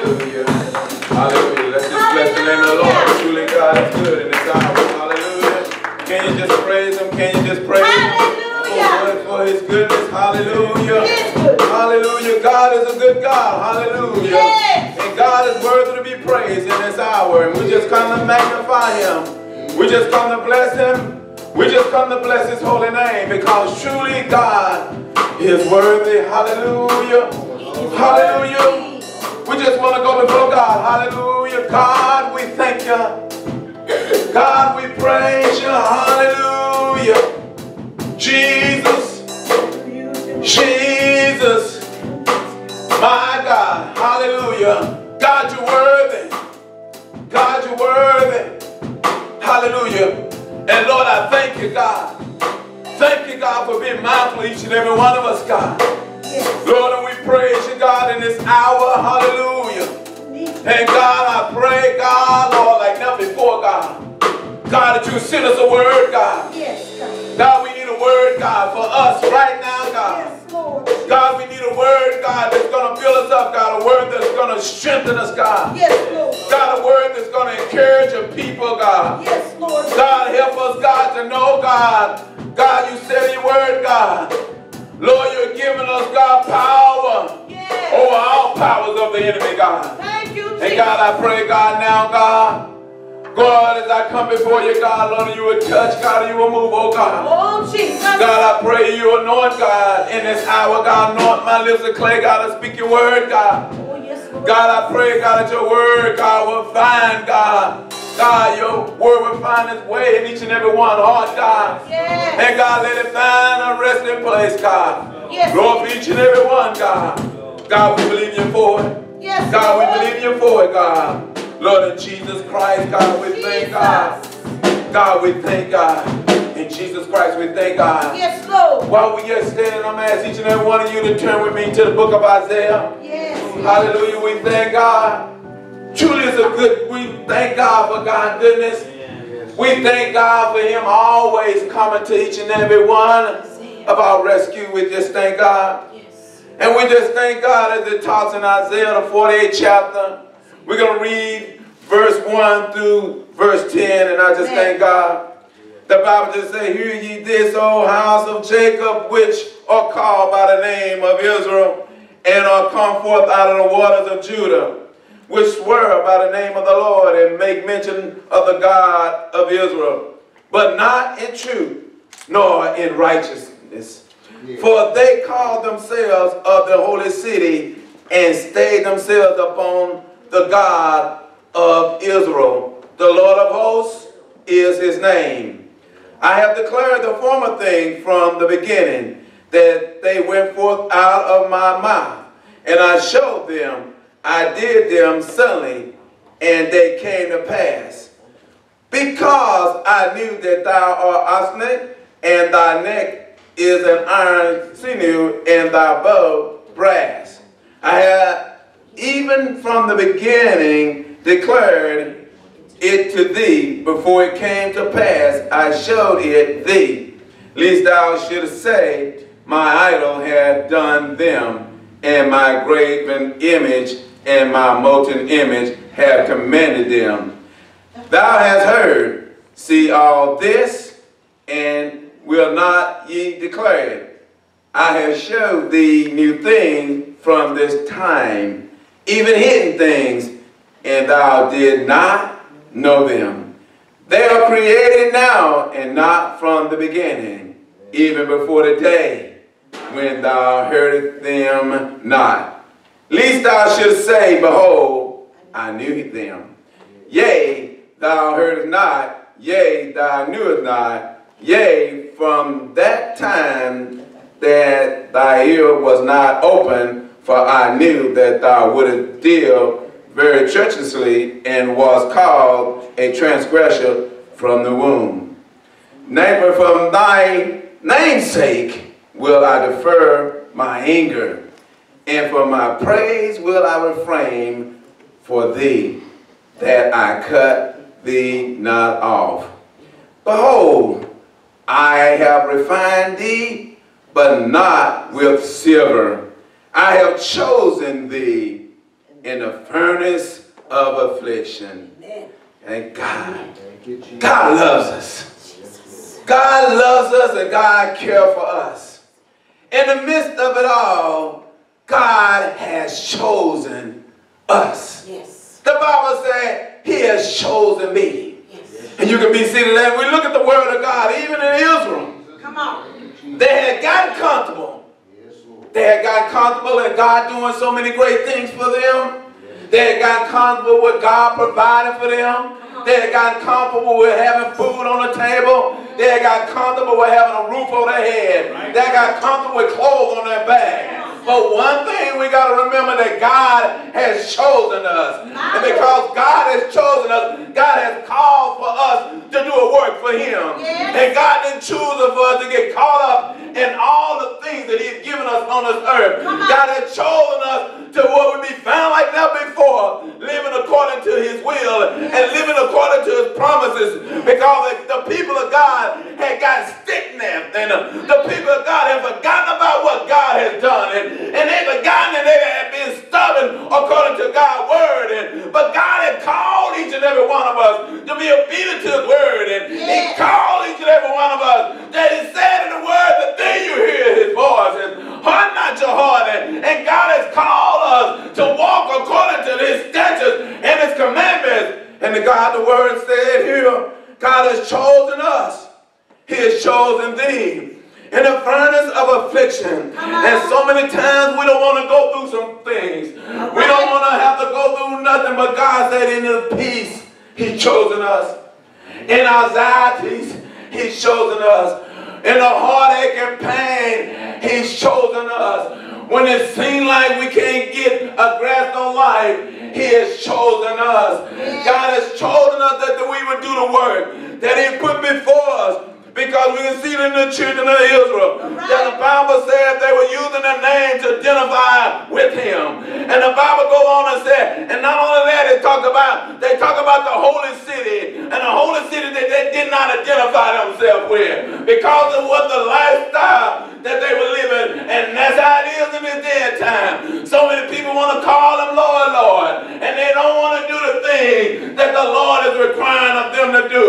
Hallelujah. Hallelujah. Let's just bless the name of the Lord. Truly God is good in this hour. Hallelujah. Can you just praise him? Can you just praise him? Hallelujah. Oh, for, for his goodness. Hallelujah. Hallelujah. God is a good God. Hallelujah. And God is worthy to be praised in this hour. And we just come to magnify him. We just come to bless him. We just come to bless his holy name because truly God is worthy. Hallelujah. Hallelujah. We just want to go before God. Hallelujah. God, we thank you. God, we praise you. Hallelujah. Jesus. Jesus. My God. Hallelujah. God, you're worthy. God, you're worthy. Hallelujah. And Lord, I thank you, God. Thank you, God, for being mindful of each and every one of us, God. Lord, and we praise you, God, in this hour. Hallelujah. And God, I pray, God, Lord, like never before, God. God, that you send us a word, God. Yes, God. God, we need a word, God, for us right now, God. Yes, Lord. God, we need a word, God, that's going to build us up, God. A word that's going to strengthen us, God. Yes, Lord. God, a word that's going to encourage your people, God. Yes, Lord. God, help us, God, to know, God. God, you said your word, God. Lord, you're giving us, God, power Yes. over all powers of the enemy, God. Thank you, Jesus. And God, I pray, God, now, God. God, as I come before you, God, Lord, you will touch, God, you will move, oh God. Oh, Jesus. God, I pray you anoint, God, in this hour, God, anoint my lips of clay, God, to speak your word, God. God, I pray, God, that your word, God, will find, God. God, your word will find its way in each and every one heart, God. Yes. And God, let it find a resting place, God. Yes. Lord, for each and every one, God. God, we believe you for it. Yes, God, we believe you for it, God. Lord, in Jesus Christ, God, we thank God. God, we thank God. In Jesus Christ, we thank God. Yes, Lord. While we yet standing, I'm asking each and every one of you to turn with me to the book of Isaiah. Yes. Hallelujah. We thank God. Truly is a good, we thank God for God's goodness. We thank God for Him always coming to each and every one of our rescue. We just thank God. And we just thank God as it talks in Isaiah, the 48th chapter. We're going to read verse 1 through verse 10, and I just thank God. The Bible just says, Hear ye this, O house of Jacob, which are called by the name of Israel, and are come forth out of the waters of Judah, which swear by the name of the Lord, and make mention of the God of Israel, but not in truth, nor in righteousness. For they call themselves of the holy city, and stayed themselves upon the God of Israel. The Lord of hosts is his name. I have declared the former thing from the beginning, that they went forth out of my mouth, and I showed them, I did them suddenly, and they came to pass. Because I knew that thou art obstinate, and thy neck is an iron sinew, and thy bow brass. I have even from the beginning declared it to thee before it came to pass. I showed it thee, lest thou shouldest say, My idol had done them, and my graven image and my molten image have commanded them. Thou hast heard, see all this, and will not ye declare it. I have showed thee new things from this time, even hidden things, and thou did not know them. They are created now and not from the beginning, even before the day when thou heardest them not. Least thou shouldst say, Behold, I knew them. Yea, thou heardest not, yea, thou knewest not, yea, from that time that thy ear was not open, for I knew that thou wouldst deal very treacherously and was called a transgressor from the womb. Nay, from thy name's sake will I defer my anger, and for my praise will I refrain for thee, that I cut thee not off. Behold, I have refined thee, but not with silver. I have chosen thee in the furnace of affliction. And God, God loves us. God loves us and God cares for us. In the midst of it all, God has chosen us. Yes. The Bible said, He has chosen me. Yes. And you can be seated there. We look at the word of God, even in Israel. Come on. They had gotten comfortable. Yes, They had gotten comfortable and God doing so many great things for them. They had gotten comfortable with God providing for them. They got comfortable with having food on the table. They got comfortable with having a roof over their head. They got comfortable with clothes on their back. But one thing we got to remember that God has chosen us. And because God has chosen us, God has called for us to do a work for Him. Yes. And God didn't choose for us to get caught up in all the things that He's given us on this earth. On. God has chosen us to what would be found like never before, living according to His will and living according to His promises. Because the, the people of God had got stick-necked and the people of God had forgotten about what God has done. And, and they forgotten that they had been stubborn according to God's word. And, but God had and every one of us to be obedient to His word. And He called each and every one of us that He said in the word, the day you hear His voice, and harden not your heart. And, and God has called us to walk according to His statutes and His commandments. And the God, the word said here, God has chosen us. He has chosen thee in the furnace of affliction. Come on. And so many times we don't want to go through some things. We don't want to have to go through nothing, but God said in His peace, He's chosen us. In anxieties, He's chosen us. In the heartache and pain, He's chosen us. When it seems like we can't get a grasp on life, He has chosen us. God has chosen us that we would do the work that He put before us. Because we can see it in the children of Israel. That the Bible said they were using their name to identify with him. And the Bible go on and said, and not only that, it talk about, they talk about the holy city. And the holy city that they did not identify themselves with. Because of what the lifestyle that they were living. And that's how it is in this day and time. So many people want to call him Lord, Lord. And they don't want to do the thing that the Lord is requiring of them to do.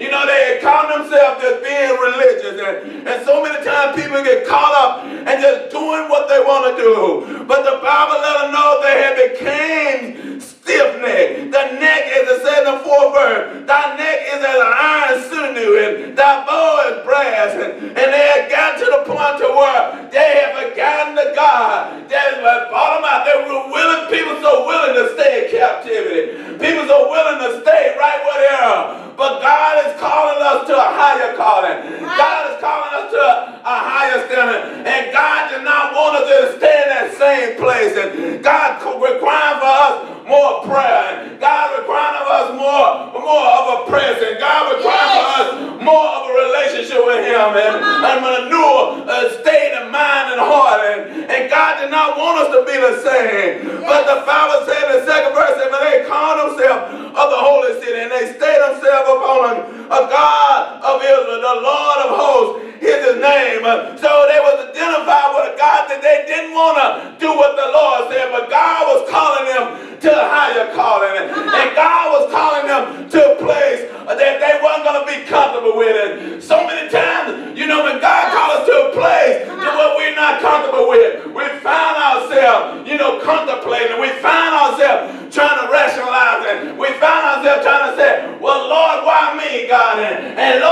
You know, they call themselves just being religious. And, and so many times people get caught up and just doing what they want to do. But the Bible let them know they had became stiff neck. The neck, as it says in the fourth verse, thy neck is as an iron sinew, and thy bow is brass. And, and they had gotten to the point to where they had forgotten the God that had brought them out. They were willing, people so willing to stay in captivity. People so willing to stay right where they are. But God is calling us to a higher calling. God is calling us to a higher standard. And God did not want us to stay in that same place. And God requiring for us more prayer. And God requiring of us more, more of a presence. God requiring for us more of a relationship with Him and, and a new uh, state of mind and heart. And, and God did not want us to be the same. But the Bible said in the second verse, that they called themselves of the holy city and they stayed themselves upon a, a God of Israel, the Lord of hosts, is his name. So they was identified with a God that they didn't want to do what the Lord said, but God was calling them to a higher calling. Comfortable with it. So many times, you know, when God calls us to a place to what we're not comfortable with, we find ourselves, you know, contemplating. We find ourselves trying to rationalize it. We find ourselves trying to say, well, Lord, why me, God? And, and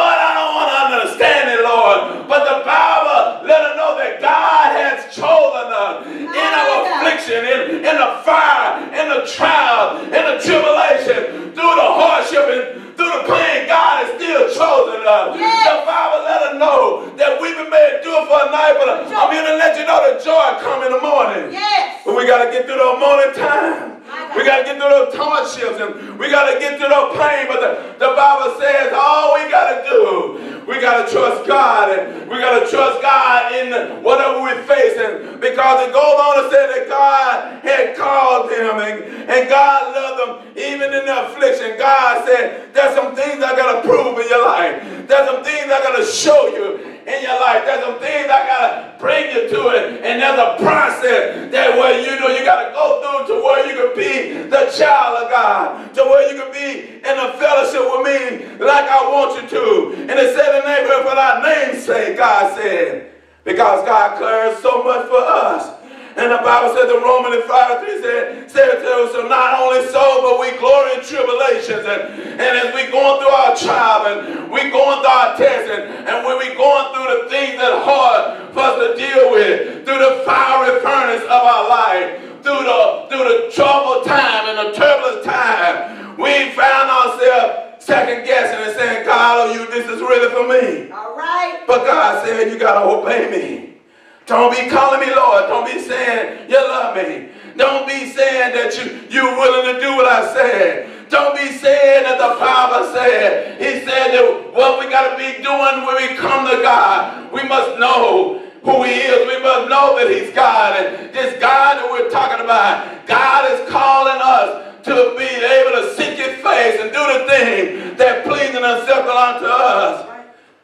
for a night, but I'm here to let you know that joy come in the morning. Yes. But we got to get through the morning time. We got to get through those hardships and we got to get through the pain. But the, the Bible says all we got to do, we got to trust God and we got to trust God in whatever we're facing because it goes on to say that God had called them and, and God loved them even in the affliction. God said, there's some things I got to prove in your life. There's some things I got to show you. In your life. There's some things I gotta bring you to it. And there's a process that where you know you gotta go through to where you can be the child of God. To where you can be in a fellowship with me like I want you to. And it said in neighborhood for thy name's sake, God said. Because God cares so much for us. And the Bible says in Romans 5 3 said, said so not only so, but we glory in tribulations. And, and as we going through our trial and we going through our tests and, and when we going through the things that are hard for us to deal with, through the fiery furnace of our life, through the through the troubled time and the turbulent time, we found ourselves second guessing and saying, God, oh, you, this is really for me. All right. But God said, you got to obey me. Don't be calling me Lord. Don't be saying you love me. Don't be saying that you, you're willing to do what I said. Don't be saying that the Bible said. He said that what we got to be doing when we come to God, we must know who he is. We must know that he's God. And this God that we're talking about, God is calling us to be able to seek his face and do the thing that pleasing and acceptable unto us.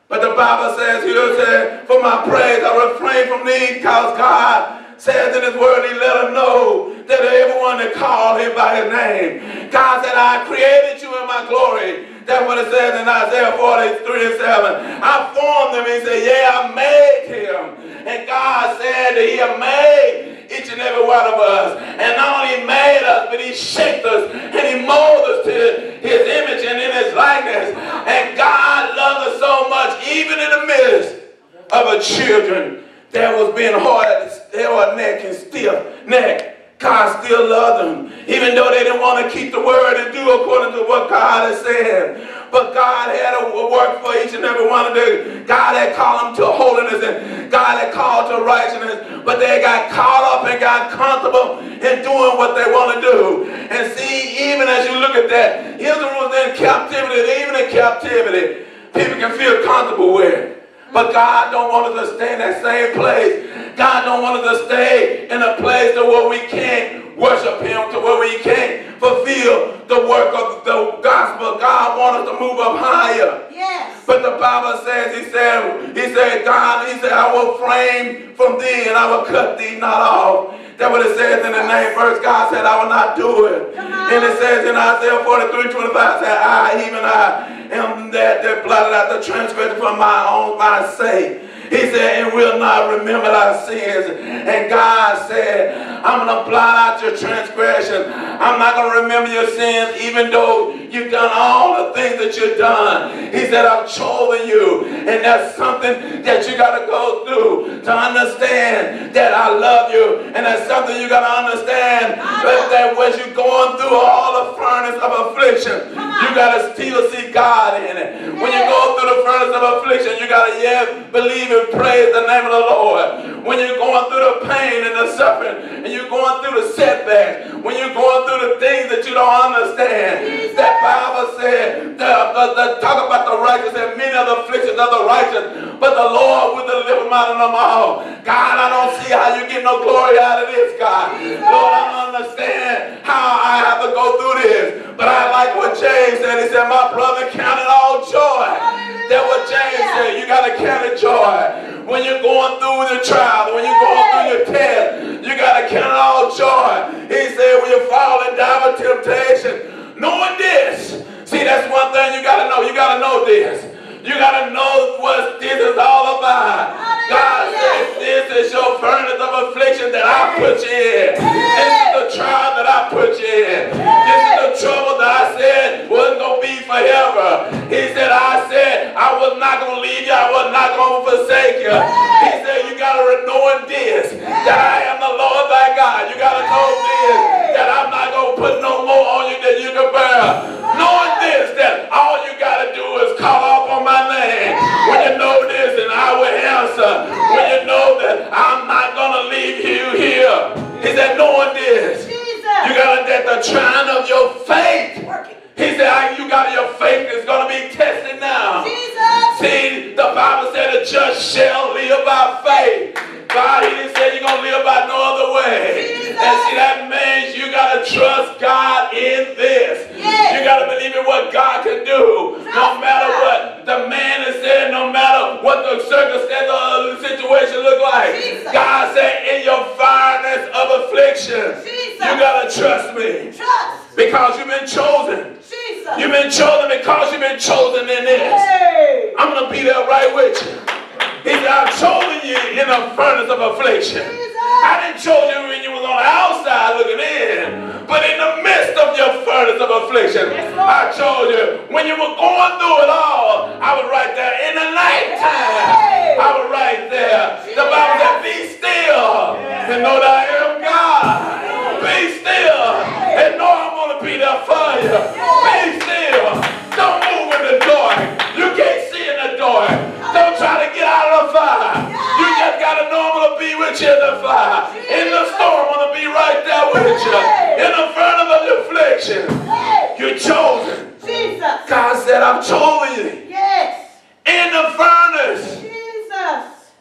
But the Bible says here, said, for my praise I refrain from thee, because God says in his word, he let him know that everyone that called him by his name. God said, I created you in my glory. That's what it says in Isaiah 43 and 7. I formed him. He said, yeah, I made him. And God said that he made each and every one of us. And not only made us, but he shaped us and he molded us to his image and in his likeness. And the of a children that was being hard, hard neck and stiff neck. God still loved them, even though they didn't want to keep the word and do according to what God has said. But God had a work for each and every one of them. God had called them to holiness and God had called to righteousness. But they got caught up and got comfortable in doing what they want to do. And see, even as you look at that, Israel was in captivity. Even in captivity, people can feel comfortable with. But God don't want us to stay in that same place. God don't want us to stay in a place to where we can't worship him, to where we can't fulfill the work of the gospel. God wants us to move up higher. Yes. But the Bible says, he said, he said, God, he said, I will frame from thee and I will cut thee not off. That's what it says in the name verse. God said, I will not do it. And it says in Isaiah 43, 25, said, I, even I, am that that blotted out the transgression from my own my sake. He said, and will not remember our sins. And God said, I'm going to blot out your transgression. I'm not going to remember your sins, even though you've done all the things that you've done. He said, I've chosen you. And that's something that you got to go through to understand that I love you. And that's something you got to understand that, that when you're going through all the furnace of affliction, you got to still see God in it. When you go through the furnace of affliction, you got to, yeah, believe and praise the name of the Lord. When you're going through the pain and the suffering, and you're going through the setbacks, when you're going through the things that you don't understand, that Bible said, the, the, the, talk about the righteous and many of the afflictions of the righteous, but the Lord will deliver them out of them all. God, I don't see how you get no glory out of this, God. Lord, I don't understand how I have to go through this. But I like what James said. He said, my brother counted all joy. That's what James said. You got to count it. When you're going through the trial, when you're going through your test, you got to count all joy. He said, when you fall in down temptation, knowing this. See, that's one thing you got to know. You got to know this. You got to know what this is all about. God says, this is your furnace of affliction that I put you in. This is the trial that I put you in. This is the trouble that I said wasn't going to be forever. He said, I said, I was not going to leave you. I was not going to forsake you. He said, you got to know this, that I am the Lord thy God. You got to know this, that I'm not going to put no more on you than you can bear. Knowing this, that all you got to do is call up on my name. When you know this, and I will answer. When you know that I'm not going to leave you here. He said, knowing this, you got to let the trying of your faith he said, I, you got your faith is going to be tested now. Jesus. See, the Bible said the just shall live by faith. God, he didn't say you're going to live by no other way. Jesus. And see, that means you got to trust God in this. Yes. You got to believe in what God can do. Trust no matter God. what the man is saying, no matter what the circumstance or the situation look like. Jesus. God said, been chosen because you've been chosen in this. Hey. I'm going to be there right with you. He said, I've chosen you in the furnace of affliction. I didn't choose you when you was on the outside looking in, but in the midst of your furnace of affliction, I chose you. When you were going through it all, I was right there. In the nighttime, I was right there. The Bible said, be still and know that in the fire. In the storm, I'm going to be right there with you. In the furnace of the affliction, you're chosen. Jesus. God said, I've chosen you. Yes. In the furnace, Jesus.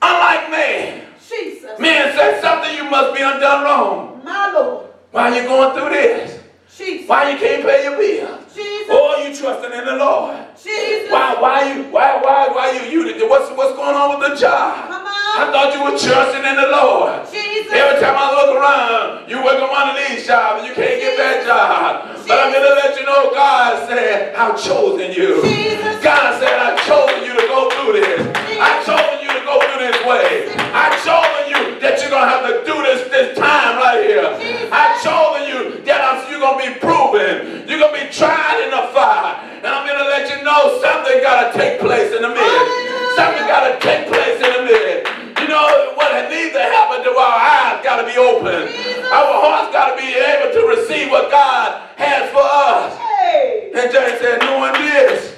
unlike man. Jesus. Man said something you must be undone wrong. My Lord. Why you going through this? Jesus. Why you can't pay your bill? Jesus. Oh, you trusting in the Lord. Jesus. Why, why you, why, why, why you, you, what's, what's going on with the job? I thought you were trusting in the Lord. Jesus. Every time I look around, you work on one of these jobs and you can't get that job. But I'm going to let you know God said, I've chosen you. Jesus. God said, I've chosen you to go through this. I've chosen you to go through this way. I've chosen you that you're going to have to do this this time right here. I've chosen you that I'm, you're going to be proven. You're going to be tried in the fire. And I'm going to let you know something got to take place in the. Hallelujah. Something got to take place in the midst. Know what needs to happen to our eyes got to be open. Our hearts got to be able to receive what God has for us. Hey. And James said, knowing this,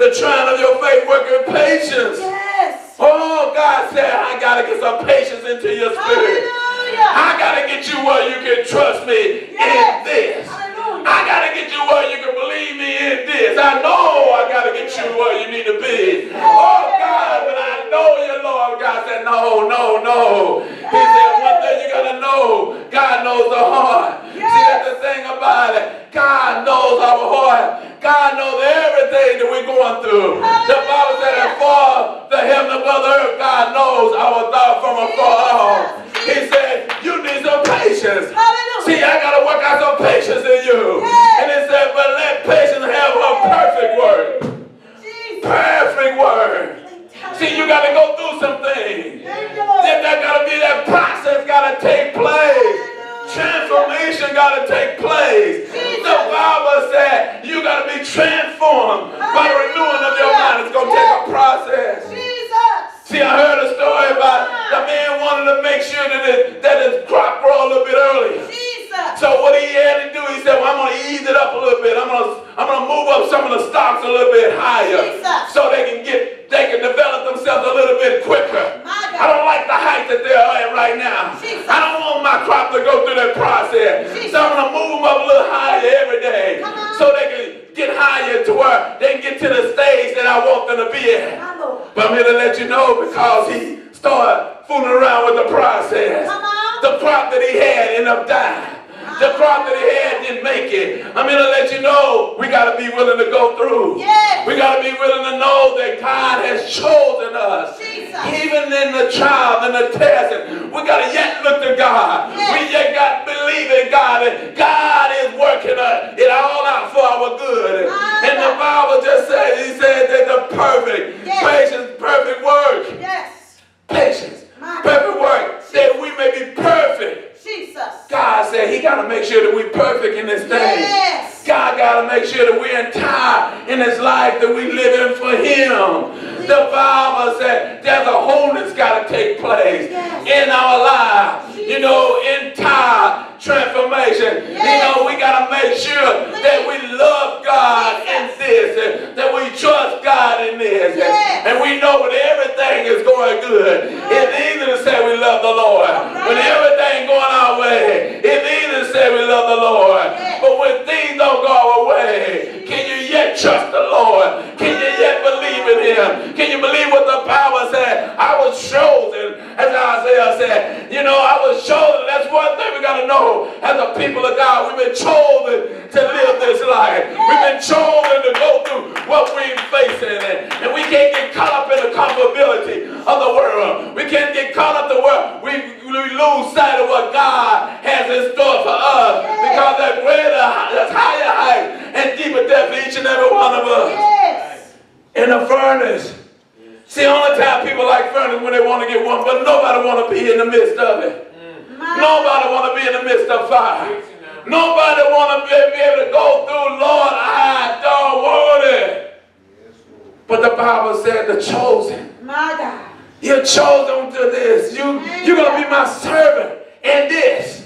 the trying of your faith working patience. Yes. Oh, God said, I got to get some patience into your spirit. Hallelujah. I got to get you where you can trust me in Yes. this. Hallelujah. I got to get you where you can believe me in this. I know I got to get you where you need to be. Oh, God, but I know you, Lord. God said, no, no, no. He said, one thing you got to know, God knows the heart. See, that's the thing about it. God knows our heart. God knows everything that we're going through. The Bible said for the heaven above the earth, God knows our thought from afar off. He said, you need some patience. Hallelujah. See, I got to work out some patience in you. Yes. And it said, but let patience have her perfect word. Jesus. Perfect word. See, you got to go through some things. Thank you, Lord. Then there got to be that process got to take place. Transformation got to take place. The Bible said you got to be transformed by the renewing of your mind. It's going to take a process. Jesus. See, I heard a story about the man wanted to make sure that, it, that his crop grow a little bit earlier. Jesus. So what he had to do, he said, well, I'm going to ease it up a little bit. I'm going to I'm going to move up some of the stocks a little bit higher Jesus. so they can get they can develop themselves a little bit quicker. My God. I don't like the height that they're at right now. Jesus. I don't want my crop to go through that process. Jesus. So I'm going to move them up a little higher every day Come on. so they can get higher to where they can get to the stage that I want them to be at. My Lord. But I'm here to let you know because he started fooling around with the process. Come on. The crop that he had ended up dying. The crop that he had didn't make it. I'm here to let you know we got to be willing to go through. Yes. We got to be willing to know that God has chosen us. Jesus. Even in the trial and the test, we got to yet look to God. Yes. We yet got to believe in God. And God is working it all out for our good. And the Bible just said, he said that the perfect, Yes. patience, perfect work, Yes. patience, My perfect work, that we may be perfect. Jesus. God said he got to make sure that we're perfect in this thing. God got to make sure that we're entire in this life that we live in for him. The Bible said there's a wholeness got to take place in our lives. You know, entire transformation. You know, we got to make sure that we love God in this, and that we trust God in this, and- and we know when everything is going good. It's easy to say we love the Lord. When everything going our way, it's easy say we love the Lord. But when things don't go our way, can you yet trust the Lord? Can you yet believe in Him? Can you believe what the Bible said? I was chosen, as Isaiah said. You know, I was chosen. That's one thing we got to know as a people of God. We've been chosen to live this life. We've been chosen to go through what we're facing. And, and we can't get caught up in the comfortability of the world. We can't get caught up to where we, we lose sight of what God has in store for us because that greater, that's higher height and deeper depth for each and every one of us. Yes. In a furnace. See, only time people like furnace when they want to get warm, but nobody want to be in the midst of it. Mm. Nobody want to be in the midst of fire. Nobody want to be, be able to go through, Lord, I don't want it. But the Bible said the chosen. My God. You're chosen to this. You, you're going to be my servant in this.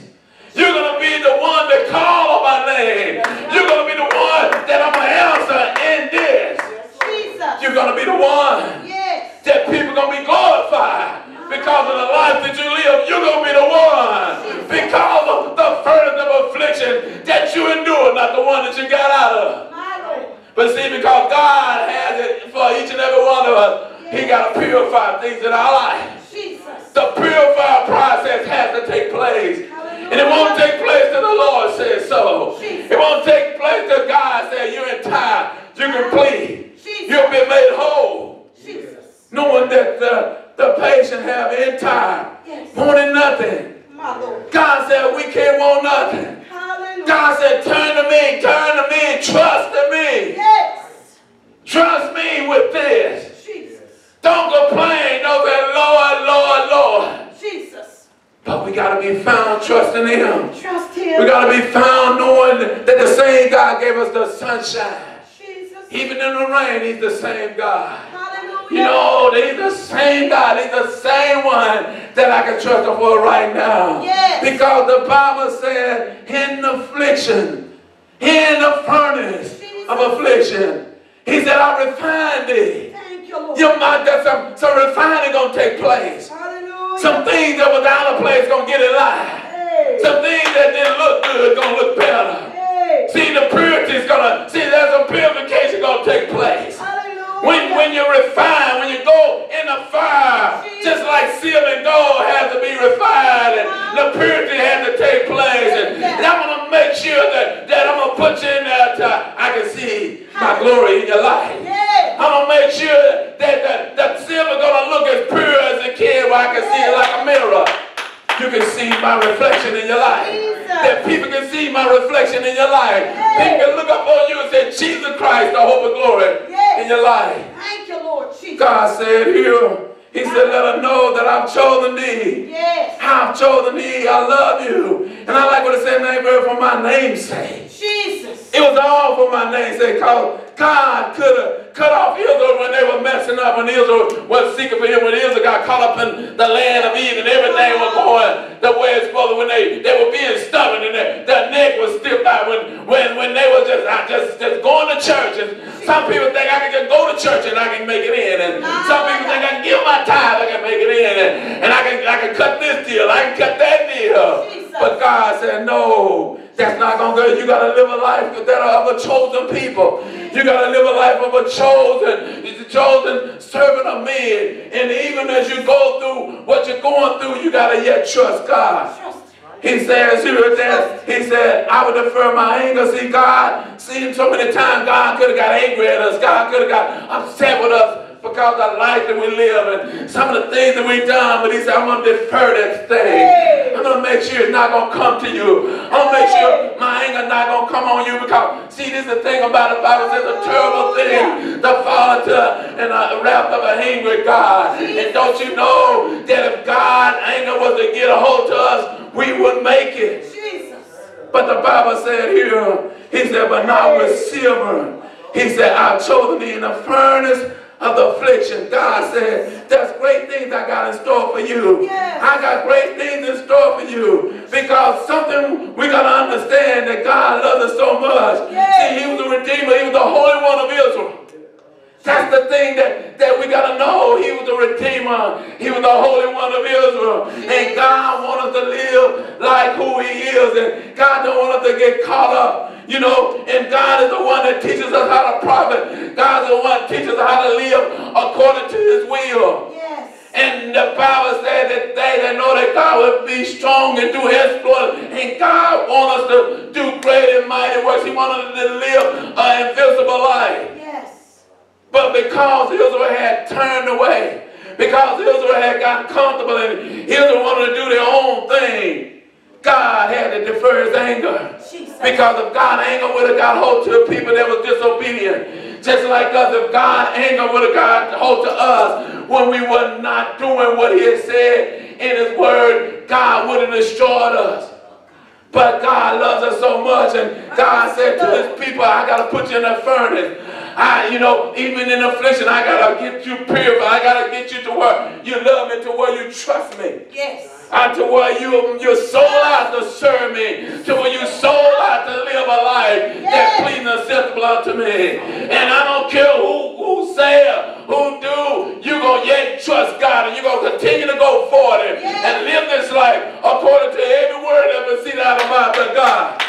You're going to be the one that call on my name. You're going to be the one that I'm going to answer in this. You're going to be the one that people are going to be glorified because of the life that you live. You're going to be the one because of the furnace of affliction that you endure, not the one that you got out of. But see, because God has it for each and every one of us, He got to purify things in our life. Jesus. The purifying process has to take place. And it won't take place till the Lord says so. It won't take place till God says you're in time, you're complete, you'll be made whole. Jesus. Knowing that the, the patient have in time, Yes. wanting nothing. My Lord. God said we can't want nothing. Hallelujah. God said turn to me, turn to me, trust in me. Yes. Trust me with this. Jesus. Don't complain. Don't say, Lord, Lord, Lord. Jesus. But we got to be found trusting Him. Trust We him. got to be found knowing that the same God gave us the sunshine. Jesus. Even in the rain, He's the same God. Hallelujah. You know, He's the same God. He's the same one that I can trust Him for right now. Yes. Because the Bible my name's sake. Cause God could have cut off Israel when they were messing up, when Israel was seeking for him, when Israel got caught up in the land of Eden, everything was going the way it's supposed to, when they, they were being stubborn and their, their neck was stiff out, when, when, when they were just, I just, just going to church. And some people think I can just go to church and I can make it in. And some people think I can give my tithe, I can make it in. And, and I, can, I can cut this deal, I can cut that God said, no, that's not going to go. You got to live a life that are of a chosen people. You got to live a life of a chosen, chosen servant of men. And even as you go through what you're going through, you got to yet trust God. He says here that he said, I would defer my anger. See, God, see, so many times God could have got angry at us. God could have got upset with us because of the life that we live and some of the things that we've done. But he said, I'm going to defer that thing. I'm going to make sure it's not going to come to you. I'm going to make sure my anger not going to come on you because, see, this is the thing about the Bible says a terrible thing to fall into in a wrath of a angry God. And don't you know that if God anger was to get a hold to us, we would make it. Jesus. But the Bible said here, he said, but now with silver. He said, I've chosen thee in the furnace of the affliction. God said, there's great things I got in store for you. Yes. I got great things in store for you. Because something we got to understand that God loves us so much. Yes. See, he was the Redeemer. He was the Holy One of Israel. That's the thing that, that we got to know. He was the Redeemer. He was the Holy One of Israel. And God wants us to live like who He is. And God don't want us to get caught up. You know, and God is the one that teaches us how to profit. God is the one that teaches us how to live according to His will. Yes. And the Bible said that they that know that God will be strong and do exploits. And God wants us to do great and mighty works. He wants us to live an invisible life. But because Israel had turned away, because Israel had gotten comfortable and Israel wanted to do their own thing, God had to defer his anger. Jesus. Because if God's anger would have got hold to the people that was disobedient, Just like us, if God anger would have got hold to us when we were not doing what he had said in his word, God would have destroyed us. But God loves us so much, and God said to his people, I got to put you in the furnace. I, you know, even in affliction, I got to get you purified. I got to get you to where you love me, to where you trust me. Yes. And to where you, your soul out to serve me, to where your soul out to live a life that pleases acceptable unto me. And I don't care who, who say it, who do, you're going to yet trust God and you're going to continue to go forward and, and live this life according to every word that proceeds out of the mouth of God.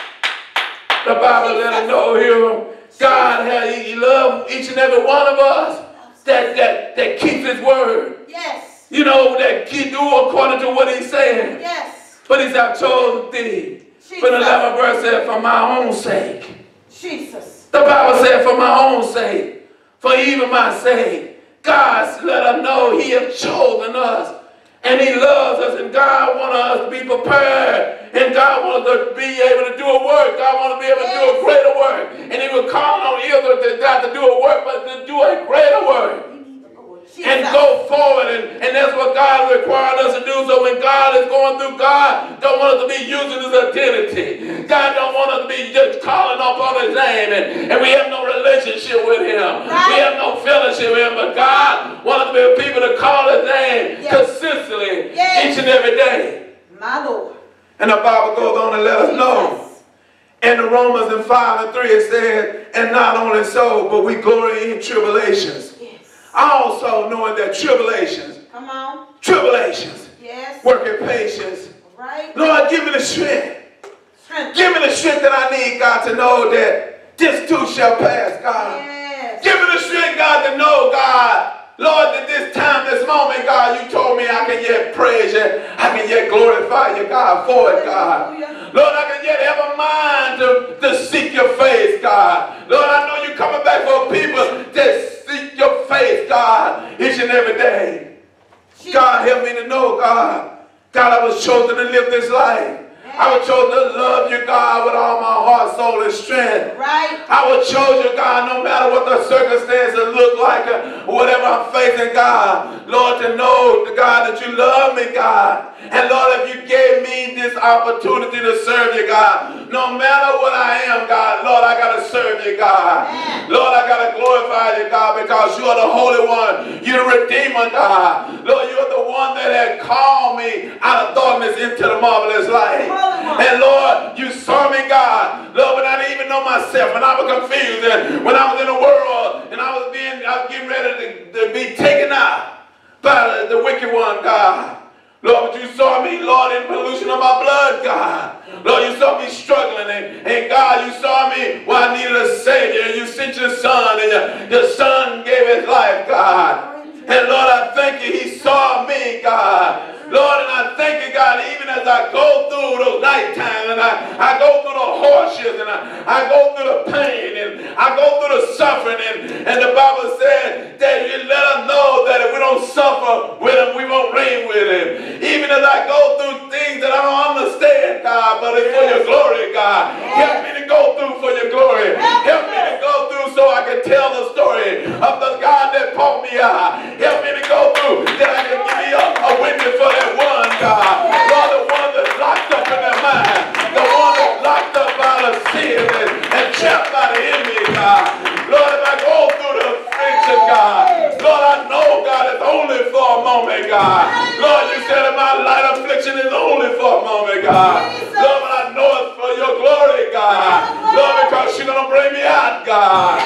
The Bible let us know here, God, has, he loves each and every one of us that, that, that keeps his word. Yes. You know, that he do according to what he's saying. Yes. But he's I've chosen thee. For the 11th verse said, for my own sake. Jesus. The Bible said, for my own sake. For even my sake. God let us know he has chosen us. And he loves us. And God wants us to be prepared. And God wants us to be able to do a work. God wants to be able to do a greater work. And he was call on Israel to God to do a work, but to do a greater work and go forward. And, and that's what God required us to do. So when God is going through, God don't want us to be using his identity. God don't want us to be just calling upon his name and, and we have no relationship with him. Right. We have no fellowship with him. But God wants us to be people to call his name yes. consistently yes. each and every day. My Lord. And the Bible goes on to let us know. In the Romans in 5 and 3 it said, and not only so, but we glory in tribulations also knowing that tribulations, come on, tribulations, yes, working patience. Right. Lord, give me the strength. strength. Give me the strength that I need, God, to know that this too shall pass, God. Yes. Give me the strength, God, to know, God, Lord, at this time, this moment, God, you told me I can yet praise you. I can yet glorify you, God, for it, God. Lord, I can yet have a mind to, to seek your face, God. Lord, I know you're coming back for people that seek your face, God, each and every day. God, help me to know, God. God, I was chosen to live this life. I was chosen to love you, God, with all my heart, soul, and strength. Right. I was chosen, God, no matter what the circumstances look like, or uh, whatever I'm facing, God. Lord, to know, God, that you love me, God. And Lord, if you gave me this opportunity to serve you, God, no matter what I am, God, Lord, I got to serve you, God. Lord, I got to glorify you, God, because you are the Holy One. You're the Redeemer, God. Lord, you're the one that had called me out of darkness into the marvelous light. And Lord, you saw me, God. Lord, when I didn't even know myself, when I was confused, and when I was in the world, and I was being, I was getting ready to, to be taken out by the, the wicked one, God. Lord, but you saw me, Lord, in pollution of my blood, God. Lord, you saw me struggling, and, and God, you saw me where I needed a Savior, and you sent your Son, and your, your Son gave his life, God. And Lord, I thank you, he saw me, God. Lord, and I thank you, God, even as I go through those night times and I, I go through the hardships and I, I go through the pain and I go through the suffering. And, and the Bible said that you let us know that if we don't suffer with him, we won't reign with him. Even as I go through things that I don't understand, God, but it's for your glory, God. Help me to go through for your glory. Help me to go through so I can tell the story of the God that brought me out. Help me to go through that I can give me a, a witness for that one, God. And, and trapped by the enemy, God. Lord, if I go through the affliction, God. Lord, I know, God, it's only for a moment, God. Lord, you said that my light affliction is only for a moment, God. Lord, but I know it's for your glory, God. Lord, because you're going to bring me out, God.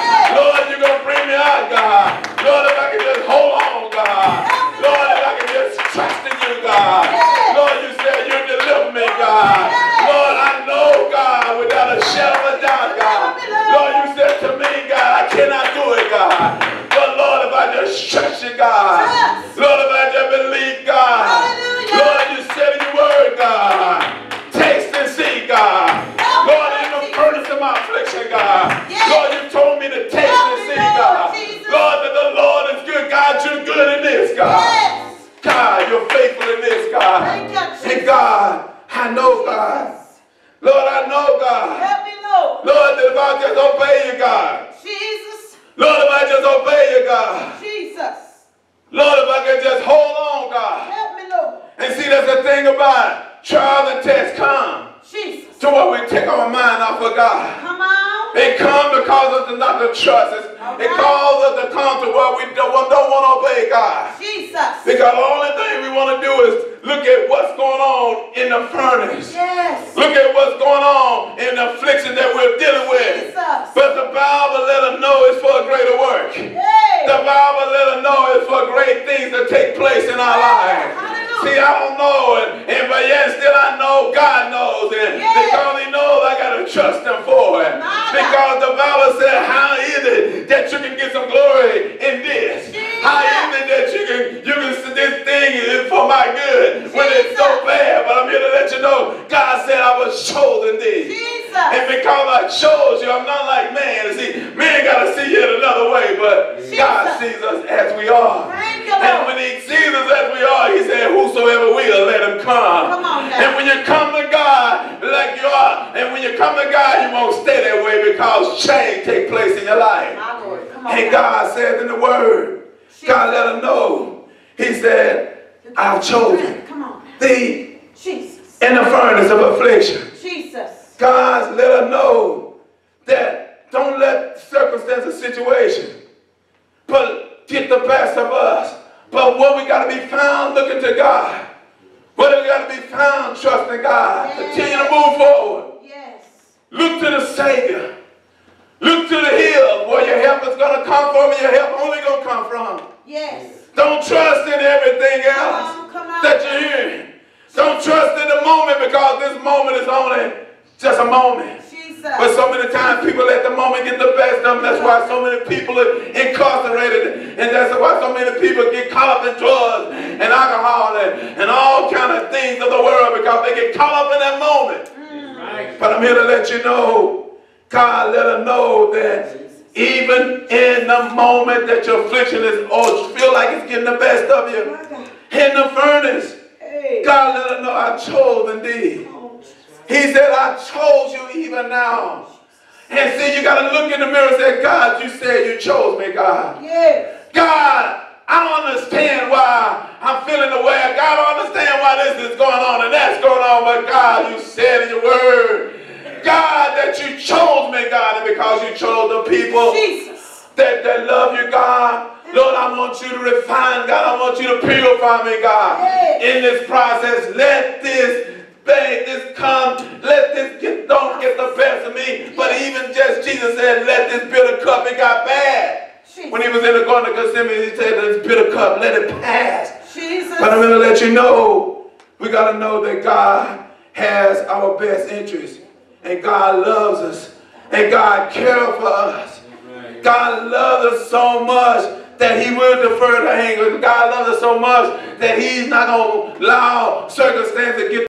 To take place in our lives. See, I don't know, and, and but yet still I know God knows, and Yes. because He knows, I gotta trust Him for it. Because the Bible said, "How is it that you can get some glory in this? How is it that you can you can this thing is for my good when it's so bad?" But I'm here to let you know, God said, "I was chosen thee." Jesus. And because I chose you, I'm not like man. See, man got to see you in another way, but God sees us as we are. Take place in your life. Lord. And. God says in the word, God let him know. He said, I've chosen thee Jesus. in the furnace of affliction. Jesus. God let us know that don't let circumstances, situation, but get the best of us. But what we got to be found looking to God. What we got to be found trusting God. Yes. Continue to move forward. Yes. Look to the Savior. Look to the hill where your help is going to come from and your help only going to come from. Yes. Don't trust in everything Come else on, come on. that you're hearing. Don't trust in the moment because this moment is only just a moment. Jesus. But so many times people let the moment get the best of them. That's why so many people are incarcerated. And that's why so many people get caught up in drugs and alcohol and, and all kind of things of the world because they get caught up in that moment. Right. But I'm here to let you know, God let us know that even in the moment that your affliction is, or you feel like it's getting the best of you, in the furnace, God let us know I chose. Oh, He said, I chose you even now. And see, you got to look in the mirror and say, God, you said you chose me, God. Yes. God, I don't understand why I'm feeling the way. God, I don't understand why this is going on and that's going on. But God, you said in your word, God, that you chose me, God, and because you chose the people Jesus. that, that love you, God. Lord, I want you to refine, God. I want you to purify me, God. Yes. In this process, let this thing, this come, let this get, don't get the best of me. But even just Jesus said, let this bitter cup, it got bad. Jesus. When he was in the Garden of Gethsemane, he said, this bitter cup, let it pass. Jesus. But I'm going to let you know, we got to know that God has our best interest. And God loves us. And God cares for us. God loves us so much that he will defer the anger. God loves us so much that he's not going to allow circumstances to get